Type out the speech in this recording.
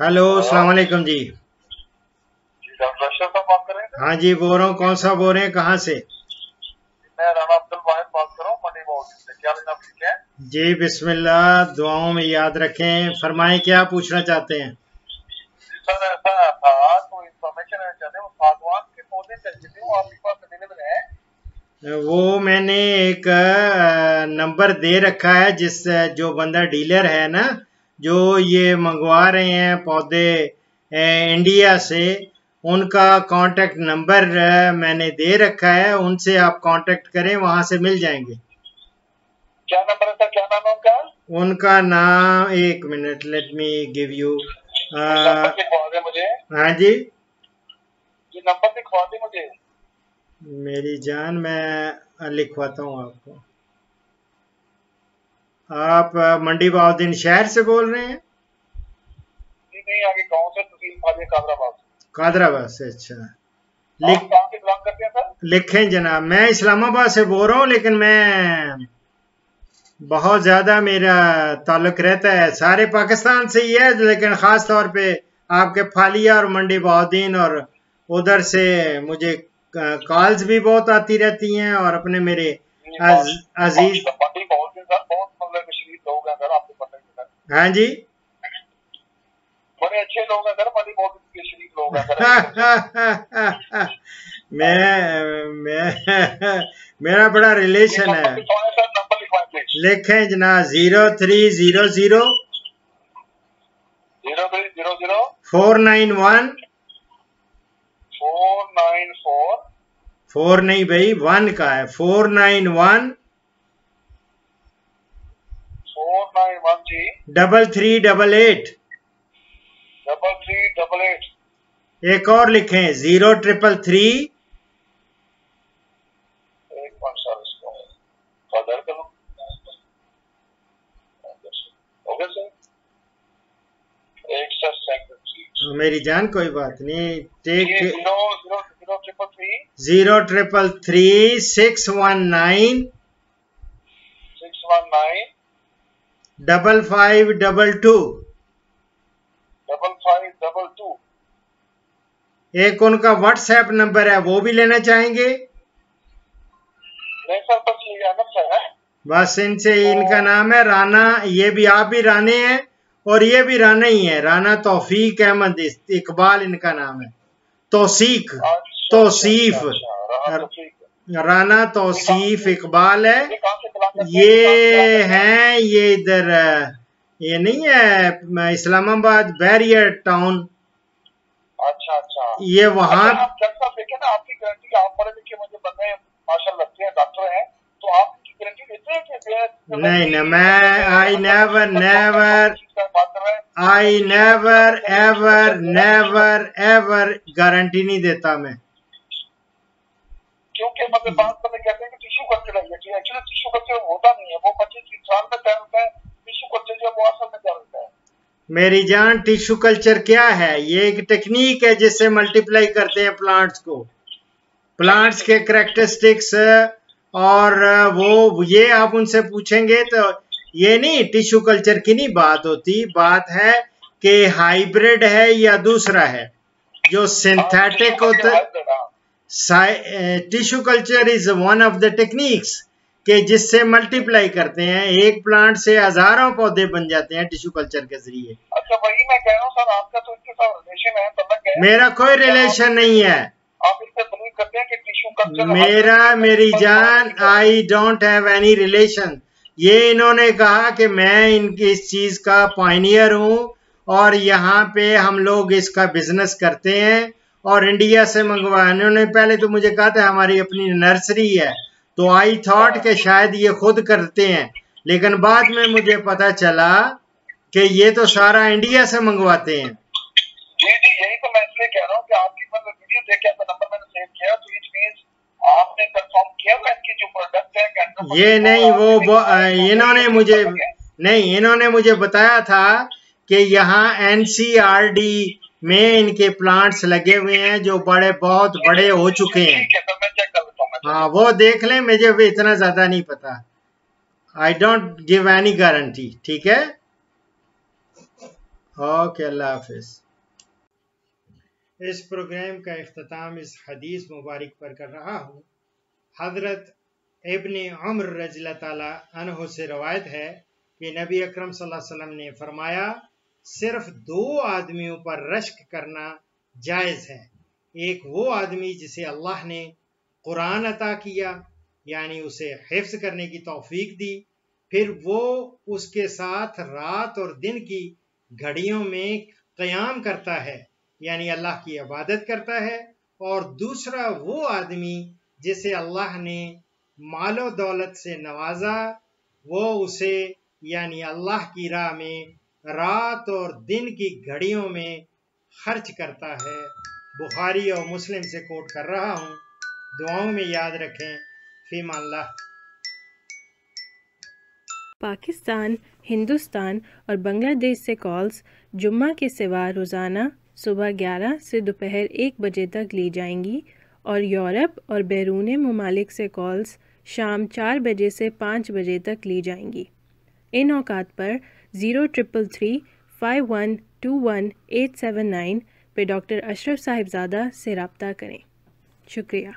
Hello अस्सलाम वालेकुम जी। साहब बात कर रहे हाँ? जी बोल रहा हूँ कौन सा बोल रहे हैं कहाँ से? मैं राना अब्दुल वाहिद बात कर रहा हूँ से। क्या लेना ठीक है? जी बिस्मिल्लाह दुआओं में याद रखें। फरमाएँ क्या पूछना चाहते हैं? सर ऐसा था तो इंफॉर्मेशन लेना चाहते हैं वो सागवान के पौधे चाहिए थे वो आपके पास अवेलेबल है? वो मैंने एक नंबर दे रखा है जिस जो बंदा डीलर है ना जो ये मंगवा रहे हैं पौधे इंडिया से उनका कांटेक्ट नंबर मैंने दे रखा है उनसे आप कांटेक्ट करें वहाँ से मिल जाएँगे। क्या नंबर है क्या नाम है उनका? उनका नाम एक minute let me give you मुझे। हाँ जी। ये नंबर लिखवा दे मुझे। मेरी जान मैं लिखवाता हूँ आपको। आप मंडी बाउद्दीन शहर से बोल रहे हैं? कादराबाद से। अच्छा। लिख हैं लिखें जनाब। मैं इस्लामाबाद से बोल रहा हूँ लेकिन मैं बहुत ज़्यादा मेरा ताल्लुक रहता है। सारे पाकिस्तान से ही है लेकिन ख़ास तौर पे आपके फालिया और मंडी बहाउद्दीन और उधर से मुझे कॉल्स भी बहुत आती रहती हैं और अपने मेरे अज, अज़ीज़ मंडी बहुत दिन सर बहुत मतलब शरीफ लोग हैं सर आपको पता ही जी। बड़े अच्छे लोग हैं सर मंडी बहुत शरीफ लोग हैं मैं मैं मेरा बड़ा रिलेशन है। लिखें जनाब zero three zero zero zero three zero zero four nine one four nine four four नहीं भाई वन का है। Four nine one four nine one जी double three double eight double three double eight एक और लिखें ज़ीरो ट्रिपल थ्री मेरी जान कोई बात नहीं। Take zero triple three six one nine six one nine double five double two. Double five double two. एक उनका व्हाट्सएप नंबर है वो भी लेना चाहेंगे? नहीं सर बस ये है। बस इनसे इनका नाम है राना ये भी आप भी राने हैं और ये भी राना ही है राना तोफीक अहमद इकबाल इनका नाम है। तोसीक अच्छा, तौसीफ। अच्छा, अच्छा, रहा तो राना तोसीफ इकबाल है। ये बिलोंग करते हैं? ये इधर ये नहीं है इस्लामाबाद बैरियर टाउन। अच्छा अच्छा। ये वहाँ अच्छा, देखें ना आपकी गारंटी आप पढ़े लिखे मुझे बंदे माशा लगते हैं डॉक्टर हैं तो आप नहीं ना मैं I never never I never ever never ever guarantee नहीं देता मैं। क्योंकि मतलब बात करने कहते हैं कि टिश्यू कल्चर है कल्चर होता नहीं है। वो पच्चीस तीस साल में होता है टिश्यू कल्चर जो है वो असल में है। मेरी जान टिश्यू कल्चर क्या है? ये एक टेक्निक है जिससे मल्टीप्लाई करते हैं प्लांट्स को। प्लांट्स के करेक्टरिस्टिक्स और वो ये आप उनसे पूछेंगे तो ये नहीं टिश्यू कल्चर की नहीं बात होती। बात है कि हाइब्रिड है या दूसरा है। जो सिंथेटिक होता tissue culture is one of the techniques कि जिससे मल्टीप्लाई करते हैं एक प्लांट से हज़ारों पौधे बन जाते हैं टिश्यू कल्चर के ज़रिए। अच्छा वही मैं कह रहा हूँ सर आपका तो इसके साथ रिलेशन है तो मैं कह मेरा कोई रिलेशन नहीं है। आप इससे बिलीव करते हैं कि टिश्यू कल्चर मेरा मेरी जान I don't have any relation ये इन्होंने कहा कि मैं इनकी इस चीज़ का पाइनियर हूँ और यहाँ पे हम लोग इसका बिज़नेस करते हैं और इंडिया से मंगवाया इन्होंने पहले तो मुझे कहा था हमारी अपनी नर्सरी है। तो आई थॉट के शायद ये खुद करते हैं। लेकिन बाद में मुझे पता चला कि ये तो सारा इंडिया से मंगवाते हैं। जी जी यही तो मैं इसलिए कह रहा हूँ कि आपकी मतलब वीडियो देख के आपका नंबर मैंने सेव किया तो इट मींस आपने कंफर्म किया हुआ इनकी जो प्रोडक्ट है ये नहीं वो, वो इन्होंने मुझे नहीं इन्होंने मुझे बताया था कि यहाँ एनसीआरडी में इनके प्लांट्स लगे हुए हैं जो बड़े बहुत बड़े हो चुके हैं। ठीक है, वो देख लें, मुझे इतना ज़्यादा नहीं पता। I don't give any guarantee ठीक है? ओके अल्लाह हाफिज। इस प्रोग्राम का अख्ताम इस हदीस मुबारक पर कर रहा हूँ। हज़रत इबन अमर रजल तह से रवायत है कि नबी अकरम वसल्लम ने फरमाया, सिर्फ़ दो आदमियों पर रश्क करना जायज़ है। एक वो आदमी जिसे अल्लाह ने कुरान अता किया, यानी उसे हिफ्स करने की तौफीक दी, फिर वो उसके साथ रात और दिन की घड़ियों में क़याम करता है, यानी अल्लाह की इबादत करता है, और दूसरा वो आदमी जिसे अल्लाह ने मालो दौलत से नवाजा, वो उसे, यानी अल्लाह की राह में रात और दिन की घड़ियों में खर्च करता है। बुखारी और मुस्लिम से कोट कर रहा हूँ। दुआओं में याद रखें फीमाल्ला पाकिस्तान, हिंदुस्तान और बांग्लादेश से कॉल्स जुम्मा के सिवा रोज़ाना सुबह 11 से दोपहर एक बजे तक ली जाएँगी और यूरोप और बैरून ममालिक से कॉल्स शाम चार बजे से पाँच बजे तक ली जाएँगी। इन औकात पर zero triple three five one two one eight seven nine पे डॉक्टर अशरफ साहिबजादा से रबता करें। शुक्रिया।